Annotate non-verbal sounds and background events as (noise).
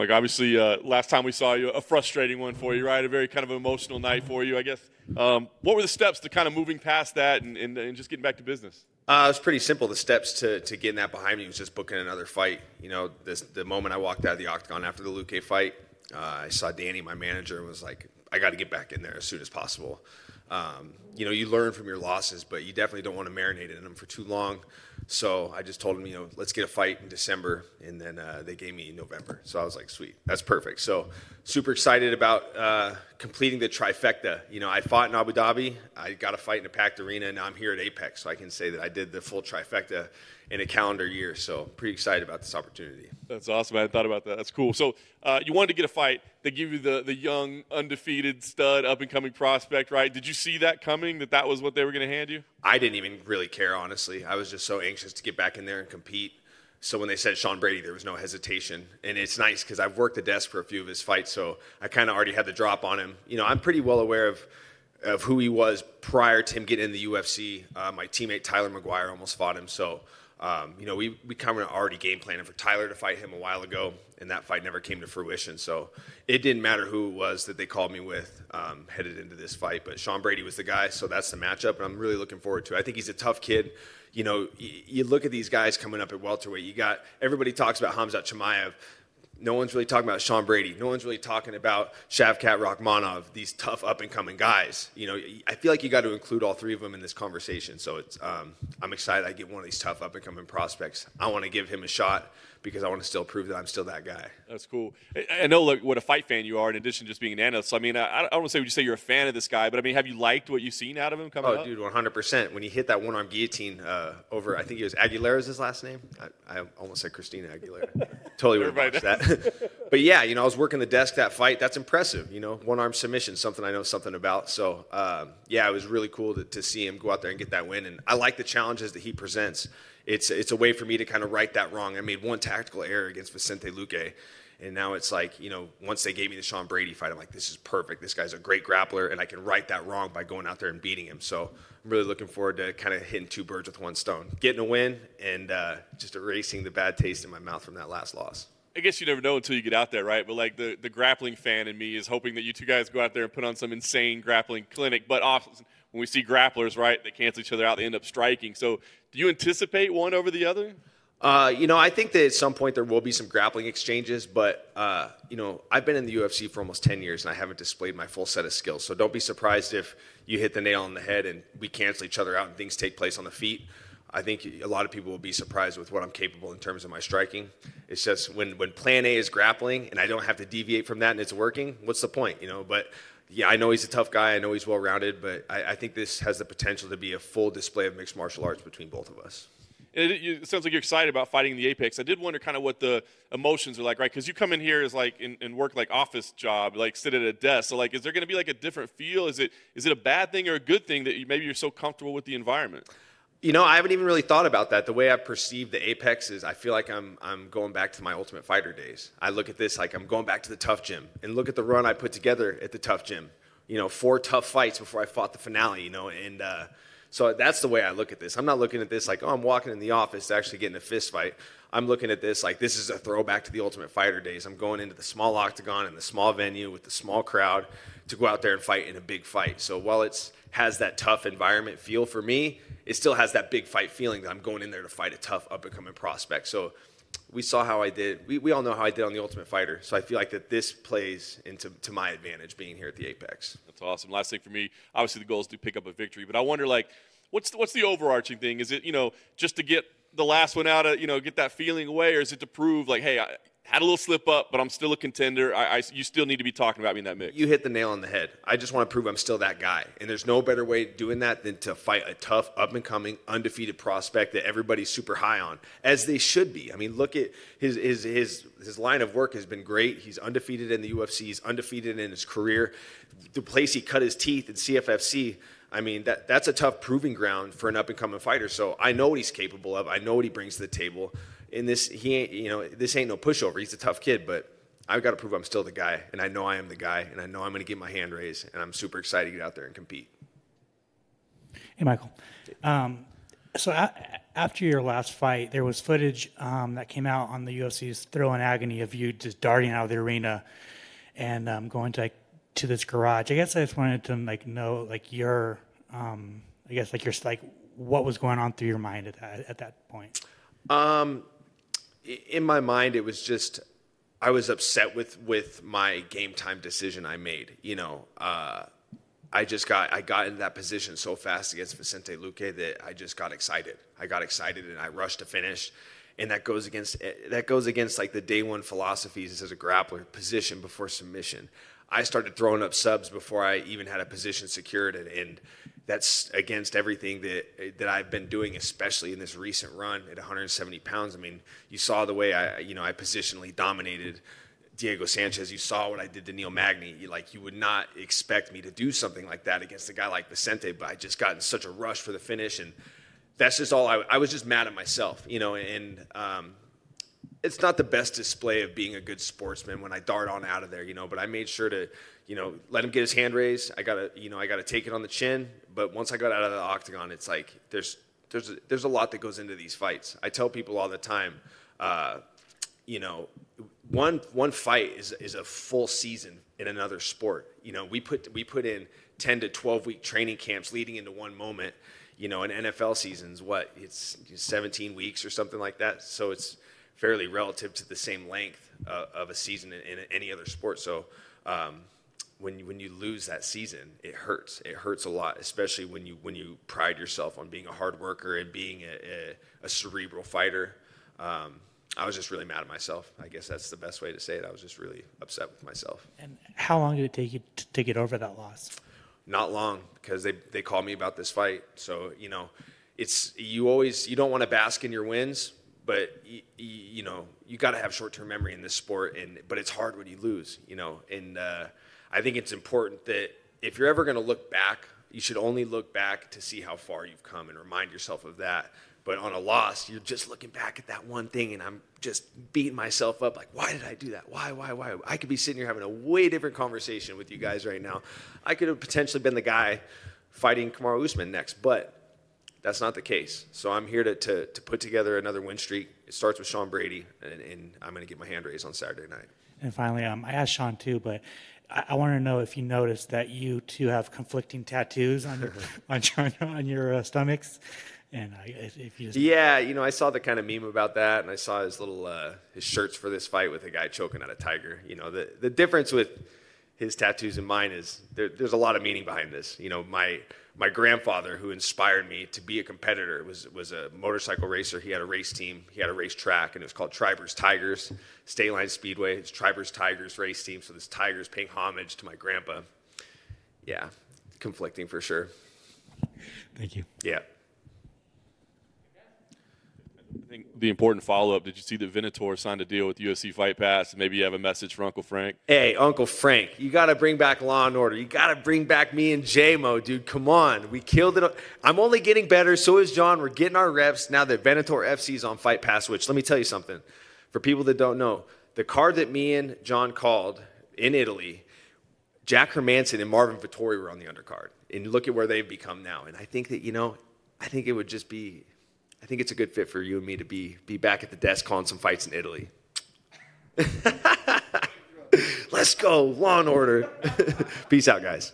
Like obviously, uh, last time we saw you, a frustrating one for you, right? A very kind of emotional night for you, I guess. Um, what were the steps to kind of moving past that and, and, and just getting back to business? Uh, it was pretty simple. The steps to, to getting that behind me was just booking another fight. You know, this, the moment I walked out of the octagon after the Luque fight, uh, I saw Danny, my manager, and was like, I got to get back in there as soon as possible. Um, you know, you learn from your losses, but you definitely don't want to marinate in them for too long. So I just told him, you know, let's get a fight in December, and then uh, they gave me November. So I was like, sweet, that's perfect. So super excited about uh, completing the trifecta. You know, I fought in Abu Dhabi, I got a fight in a packed arena, and now I'm here at Apex, so I can say that I did the full trifecta in a calendar year. So pretty excited about this opportunity. That's awesome. I hadn't thought about that. That's cool. So uh, you wanted to get a fight. They give you the the young, undefeated stud, up and coming prospect, right? Did you see that coming? That that was what they were going to hand you? I didn't even really care, honestly. I was just so anxious to get back in there and compete. So when they said Sean Brady, there was no hesitation, and it's nice because I've worked the desk for a few of his fights, so I kind of already had the drop on him. You know, I'm pretty well aware of of who he was prior to him getting in the UFC. Uh, my teammate Tyler McGuire almost fought him, so um, you know, we, we kind of already game planning for Tyler to fight him a while ago, and that fight never came to fruition. So it didn't matter who it was that they called me with um, headed into this fight. But Sean Brady was the guy, so that's the matchup, and I'm really looking forward to it. I think he's a tough kid. You know, you, you look at these guys coming up at welterweight. You got everybody talks about Hamzat Chimaev. No one's really talking about Sean Brady. No one's really talking about Shavkat Rakhmonov, these tough up and coming guys. You know, I feel like you got to include all three of them in this conversation. So it's, um, I'm excited I get one of these tough up and coming prospects. I want to give him a shot because I want to still prove that I'm still that guy. That's cool. I know like, what a fight fan you are, in addition to just being an analyst. So, I mean, I, I don't want to say would you say you're a fan of this guy, but I mean, have you liked what you've seen out of him coming oh, up? dude, 100%. When he hit that one arm guillotine uh, over, I think it was Aguilera's his last name. I, I almost said Christina Aguilera. (laughs) totally would have watched that. (laughs) but yeah, you know, I was working the desk that fight. That's impressive. You know, one arm submission, something I know something about. So um, yeah, it was really cool to, to see him go out there and get that win. And I like the challenges that he presents it's it's a way for me to kind of right that wrong. I made one tactical error against Vicente Luque, and now it's like you know once they gave me the Sean Brady fight, I'm like this is perfect. This guy's a great grappler, and I can right that wrong by going out there and beating him. So I'm really looking forward to kind of hitting two birds with one stone, getting a win, and uh, just erasing the bad taste in my mouth from that last loss. I guess you never know until you get out there, right? But like the, the grappling fan in me is hoping that you two guys go out there and put on some insane grappling clinic. But often when we see grapplers, right, they cancel each other out, they end up striking. So do you anticipate one over the other? Uh, you know, I think that at some point there will be some grappling exchanges, but uh, you know, I've been in the UFC for almost 10 years and I haven't displayed my full set of skills. So don't be surprised if you hit the nail on the head and we cancel each other out and things take place on the feet. I think a lot of people will be surprised with what I'm capable in terms of my striking. It's just when, when plan A is grappling and I don't have to deviate from that and it's working, what's the point, you know? But yeah, I know he's a tough guy. I know he's well rounded, but I, I, think this has the potential to be a full display of mixed martial arts between both of us. It, it, sounds like you're excited about fighting the Apex. I did wonder kind of what the emotions are like, right? Because you come in here as like in, and work like office job, like sit at a desk. So like, is there going to be like a different feel? Is it is it a bad thing or a good thing that you, maybe you're so comfortable with the environment? You know, I haven't even really thought about that. The way I perceive the Apex is I feel like I'm, I'm going back to my Ultimate Fighter days. I look at this like I'm going back to the TUF gym and look at the run I put together at the TUF gym. You know, four tough fights before I fought the finale, you know, and uh, so that's the way I look at this. I'm not looking at this like, oh, I'm walking in the office to actually get in a fist fight. I'm looking at this like this is a throwback to the Ultimate Fighter days. I'm going into the small octagon and the small venue with the small crowd to go out there and fight in a big fight. So while it's has that tough environment feel for me, it still has that big fight feeling that I'm going in there to fight a tough up and coming prospect. So we saw how I did. We, we all know how I did on the Ultimate Fighter. So I feel like that this plays into to my advantage being here at the Apex. That's awesome. Last thing for me, obviously the goal is to pick up a victory, but I wonder like, what's the, what's the overarching thing? Is it you know just to get the last one out of you know get that feeling away, or is it to prove like, hey, I, had a little slip up, but I'm still a contender. I, I, you still need to be talking about me in that mix. You hit the nail on the head. I just want to prove I'm still that guy. And there's no better way doing that than to fight a tough, up and coming, undefeated prospect that everybody's super high on, as they should be. I mean, look at his, his, his, his line of work has been great. He's undefeated in the UFC, he's undefeated in his career. The place he cut his teeth in CFFC. I mean, that, that's a tough proving ground for an up and coming fighter. So I know what he's capable of. I know what he brings to the table in this he ain't you know this ain't no pushover. He's a tough kid, but I've got to prove I'm still the guy, and I know I am the guy, and I know I'm going to get my hand raised, and I'm super excited to get out there and compete. Hey, Michael. Um, so after your last fight, there was footage um, that came out on the UFC's Thrill and Agony of you just darting out of the arena and um, going to like to this garage. I guess I just wanted to like know like your, um, I guess like your like what was going on through your mind at that at that point. Um, in my mind, it was just I was upset with with my game time decision I made. You know, uh, I just got I got in that position so fast against Vicente Luque that I just got excited. I got excited and I rushed to finish, and that goes against that goes against like the day one philosophies as a grappler: position before submission. I started throwing up subs before I even had a position secured, and, and that's against everything that that I've been doing, especially in this recent run at 170 pounds. I mean, you saw the way I, you know, I positionally dominated Diego Sanchez. You saw what I did to Neil Magny. You, like, you would not expect me to do something like that against a guy like Vicente, but I just got in such a rush for the finish, and that's just all. I, I was just mad at myself, you know, and. Um, it's not the best display of being a good sportsman when I dart on out of there, you know. But I made sure to, you know, let him get his hand raised. I gotta, you know, I gotta take it on the chin. But once I got out of the octagon, it's like there's there's a, there's a lot that goes into these fights. I tell people all the time, uh, you know, one one fight is is a full season in another sport. You know, we put we put in 10 to 12 week training camps leading into one moment. You know, an NFL season's what it's 17 weeks or something like that. So it's fairly relative to the same length uh, of a season in, in, any other sport. So um, when you, when you lose that season, it hurts. It hurts a lot, especially when you when you pride yourself on being a hard worker and being a, a, a cerebral fighter. Um, I was just really mad at myself. I guess that's the best way to say it. I was just really upset with myself. And how long did it take you to, to get over that loss? Not long, because they they called me about this fight. So you know, it's you always you don't want to bask in your wins, but you, you know you got to have short-term memory in this sport and but it's hard when you lose you know? And uh, i think it's important that if you're ever going to look back you should only look back to see how far you've come and remind yourself of that. But on a loss you're just looking back at that one thing and i'm just beating myself up like why did i do that? Why why why? I could be sitting here having a way different conversation with you guys right now. I could have potentially been the guy fighting kamaru usman next but that's not the case. So I'm here to, to, to put together another win streak. It starts with Sean Brady, and, and I'm going to get my hand raised on Saturday night. And finally, um, I asked Sean too, but I, I want to know if you noticed that you two have conflicting tattoos on your (laughs) on your, on your uh, stomachs. And uh, if you just yeah, you know, I saw the kind of meme about that, and I saw his little uh, his shirts for this fight with a guy choking out a tiger. You know, the the difference with his tattoos and mine is there, there's a lot of meaning behind this. You know, my my grandfather, who inspired me to be a competitor, was was a motorcycle racer. He had a race team. He had a race track, and it was called Tribers Tigers State Line Speedway. It's Tribers Tigers race team. So this Tigers paying homage to my grandpa. Yeah, conflicting for sure. Thank you. Yeah. I think the important follow up. Did you see that Venator signed a deal with UFC Fight Pass? Maybe you have a message for Uncle Frank. Hey, Uncle Frank, you got to bring back Law and Order. You got to bring back me and JMO, dude. Come on, we killed it. I'm only getting better. So is John. We're getting our reps now that Venator FC is on Fight Pass. Which let me tell you something. For people that don't know, the card that me and John called in Italy, Jack Hermansson and Marvin Vettori were on the undercard. And look at where they've become now. And I think that you know, I think it would just be I think it's a good fit for you and me to be be back at the desk calling some fights in Italy. (laughs) Let's go, Law and Order. (laughs) Peace out, guys.